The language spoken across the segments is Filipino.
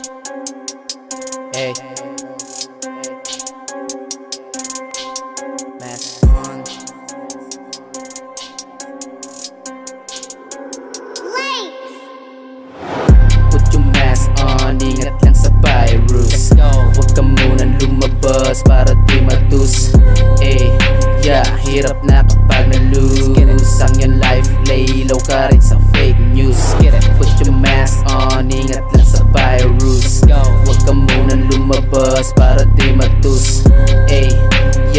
Hey. Mask on. Put your mask on, ingat lang sa virus. Huwag ka munang lumabas para di matus Eh, yeah, hirap na kapag na-lose. Ang yung life, lay low ka rin sa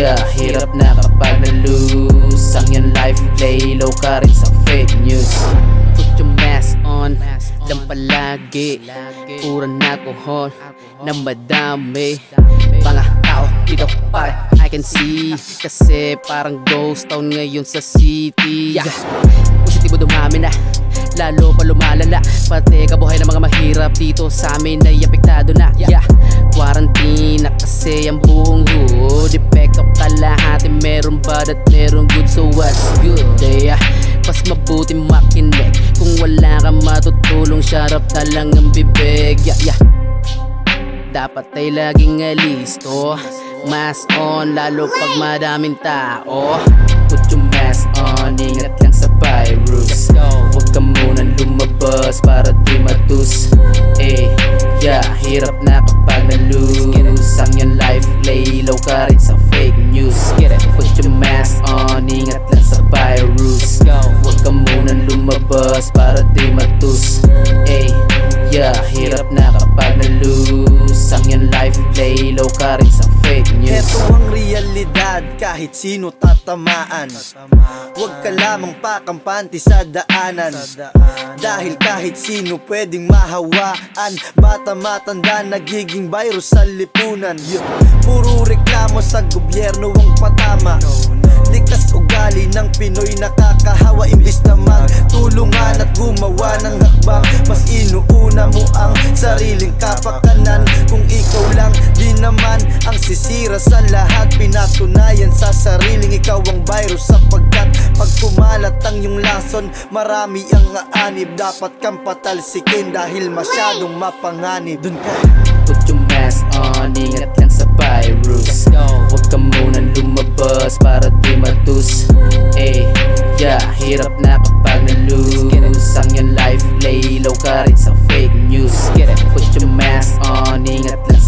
yeah, hirap na kapag na-lose Ang yung life, lay low ka rin sa fake news. Put your mask on. Lang palagi. Pura na alcohol Na madami. Mga tao dito pare I can see. Kasi parang ghost town ngayon sa city. Yeah. Positibo dumami na. Lalo pa lumalala. Pati kabuhay ng mga mahirap dito sa amin ay apektado na. Yeah. Quarantine na kasi ang buong hood Epekto kalahati. Meron bad at meron good So what's good? Yeah. Mas mabuti makinig. Kung wala kang matutulong. Syarap na lang ang bibig yeah, yeah. Dapat ay laging alisto. Mask on lalo pag madaming tao. Put your mask on Ingat lang sa virus. Huwag ka munang lumabas Para di matus. Eh, yeah, hirap na kapag na-lose Ang yung life, lay low ka rin sa fake news. Put your mask on. Ingat lang sa virus. Huwag ka munang lumabas Para di matus. Eh, yeah, hirap na kapag na-lose. Ang yung life, lay low ka rin sa fake news. Ito ang realidad kahit sino tatamaan. Huwag ka lamang pakampante sa daanan. Dahil kahit sino pwedeng mahawaan Bata matanda nagiging virus sa lipunan. Puro reklamo sa gobyerno ang patama. Likas ugali ng Pinoy nakakahawa Imbis na magtulungan at gumawa ng hakbang. Mas inuuna mo ang sariling kapakanan naman ang sisira sa lahat. Pinatunayan sa sariling ikaw ang virus Sapagkat pag kumalat ang iyong lason Marami ang aanib. Dapat kang patalsikin dahil masyadong mapanganib. Dun ka. Put your mask on, ingat lang sa virus. Huwag ka munang lumabas para di matus. Eh, yeah, hirap na kapag na-lose Ang yung life, lay low ka rin sa fake news. Put your mask on, ingat lang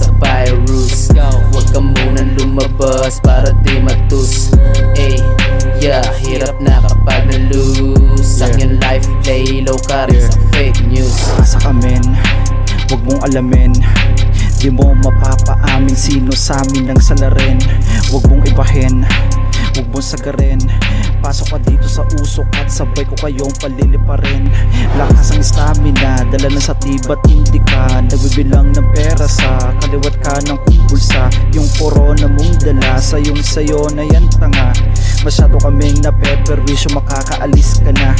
lumabas para di matus. Eh, yeah, hirap na kapag na-lose Ang yung life, lay low ka rin sa fake news. Asa ka men, huwag mong alamin. Di mo mapapaamin sino sa amin ang salarin. Huwag mong ibahin, huwag mong sagarin Pasok ka dito sa usok at sabay ko kayong paliliparin. Lakas ang stamina, dala na sa tiba't hindi ka. Nagbibilang ng pera sa kaliwat ka ng kumpulsa Yung corona mong dala, sayong sayo na yan tanga. Masyado kaming napeperwisyo, makakaalis ka na.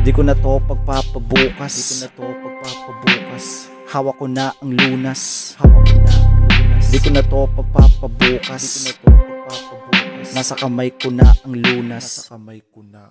Di ko na to pagpapabukas. Di ko na to pagpapabukas. Hawak ko na ang lunas. Hawak ko na ang lunas. Di ko na to pagpapabukas. Di ko na to pagpapabukas Nasa kamay ko na ang lunas. Nasa kamay ko na